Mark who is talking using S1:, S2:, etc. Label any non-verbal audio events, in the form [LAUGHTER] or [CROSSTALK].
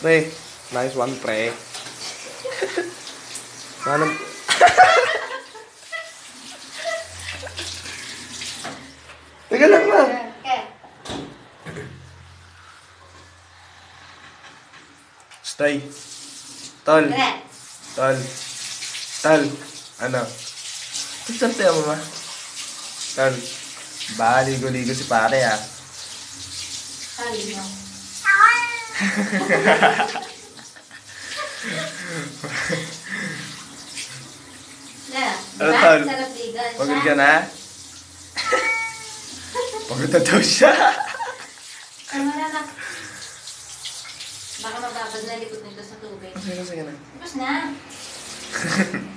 S1: Pre, nice one, pre. Mana? Teka lang lang. Stay.
S2: Dire.
S1: Tol. Tol. Ano? Sabi mo ma. Tol. Baligo-ligo si pare ah.
S2: Mo. Na,
S1: Ano, tol? Pagod ka na? Pagod na daw siya.
S2: Tama na na. Baka mababad na likod nito sa tubig.
S1: Sige na, sige na.
S2: Tapos na. [LAUGHS]